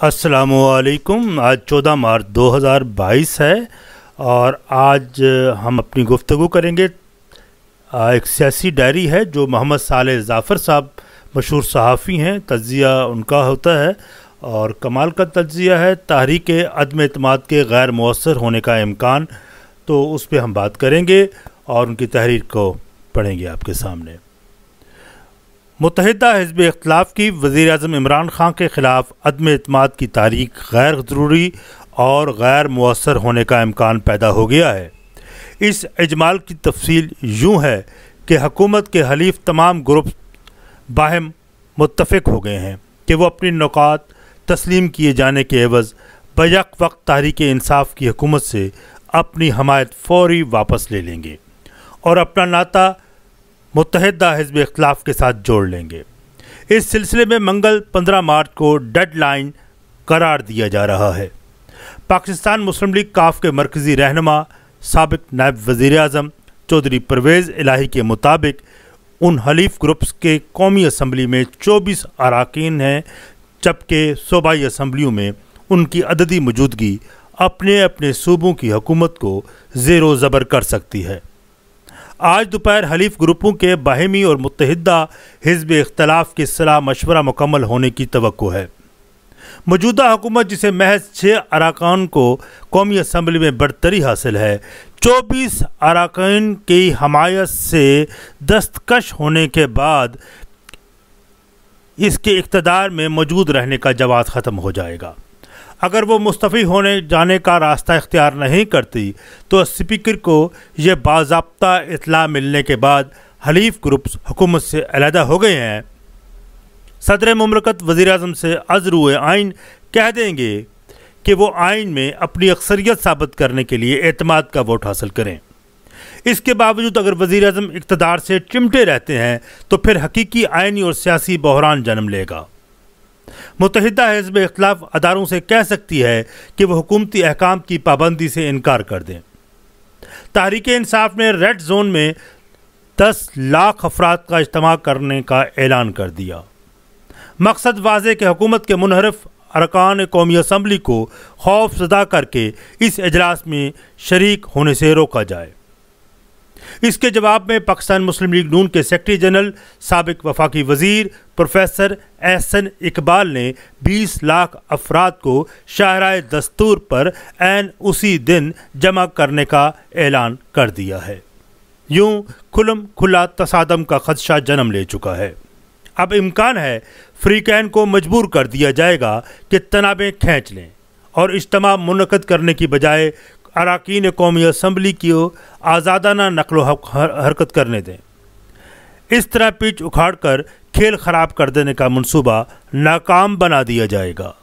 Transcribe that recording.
असलकुम आज 14 मार्च 2022 है और आज हम अपनी गुफ्तु करेंगे। एक सियासी डायरी है जो मोहम्मद साल ज़ाफ़र साहब मशहूर सहाफ़ी हैं। तजिया उनका होता है और कमाल का तजिया है। तहरीक अदम अतमाद के गैर मौसर होने का इम्कान। तो उस पर हम बात करेंगे और उनकी तहरीर को पढ़ेंगे आपके सामने। मुतहदा हिजब इख्तलाफ की वज़ी अजम इमरान खान के ख़िलाफ़ अदम अतमाद की तारीख गैर ज़रूरी और गैर मौसर होने का इम्कान पैदा हो गया है। इस इजमाल की तफसील यूँ है कि हकूमत के हलीफ तमाम ग्रुप बाहम मुतफ़ हो गए हैं कि वो अपनी नुकात तस्लीम किए जाने के एवज़ बैक वक्त तहरीक इंसाफ की हुकूमत से अपनी हमायत फौरी वापस ले लेंगे और अपना नाता मुतहदा हिजब इख्तलाफ के साथ जोड़ लेंगे। इस सिलसिले में मंगल 15 मार्च को डेड लाइन करार दिया जा रहा है। पाकिस्तान मुस्लिम लीग काफ के मरकज़ी रहनमा सबक नायब वज़ी अजम चौधरी परवेज़ इलाही के मुताबिक उन हलीफ ग्रुप्स के कौमी असम्बली में 24 अरकान हैं, जबकि सूबाई असम्बलियों में उनकी अददी मौजूदगी अपने अपने सूबों की हुकूमत को ज़ेर ज़बर कर सकती है। आज दोपहर हलीफ ग्रुपों के बाहमी और मुतहदा हिजब इख्तलाफ की सलाह मशवरा मुकम्मल होने की तो है। मौजूदा हुकूमत जिसे महज छः अरकान को कौमी असम्बली में बढ़तरी हासिल है, चौबीस अरकान की हमायत से दस्तकश होने के बाद इसके इकतदार में मौजूद रहने का जवाब ख़त्म हो जाएगा। अगर वो मुस्तफ़ी होने जाने का रास्ता इख्तियार नहीं करती तो स्पीकर को यह बाबा इतला मिलने के बाद हलीफ ग्रुप्स हुकूमत से अलहदा हो गए हैं। सदर ममलकत वज़ी अजम से अजरू आइन कह देंगे कि वो आइन में अपनी अक्सरियत साबित करने के लिए अतमाद का वोट हासिल करें। इसके बावजूद अगर वज़ी अजम इकतदार से चिमटे रहते हैं तो फिर हकीकी आइनी और सियासी बहरान जन्म लेगा। मुतहदा हिजब इख्लाफ अदारों से कह सकती है कि वह हुकूमती अहकाम की पाबंदी से इनकार कर दें। तहरीक इंसाफ ने रेड जोन में दस लाख अफराद का इज्तम करने का ऐलान कर दिया। मकसद वाजे के हुकूमत के मुनहरफ अरकान कौमी असम्बली को खौफ सदा करके इस अजलास में शरीक होने से रोका जाए। इसके जवाब में पाकिस्तान मुस्लिम लीग नून के सेक्रेटरी जनरल, सबक वफाकी वज़ीर, प्रोफेसर एहसन इकबाल ने 20 लाख अफराद को शाहरा दस्तूर पर एन उसी दिन जमा करने का ऐलान कर दिया है। यूँ खुलम खुला तसादम का खदशा जन्म ले चुका है। अब इम्कान है फ्री कैन को मजबूर कर दिया जाएगा कि तनाबें खींच लें और इज्तम मुनद करने की बजाय अरकान कौमी असम्बली की आज़ादाना नकलो हरकत करने दें। इस तरह पिच उखाड़ कर खेल ख़राब कर देने का मनसूबा नाकाम बना दिया जाएगा।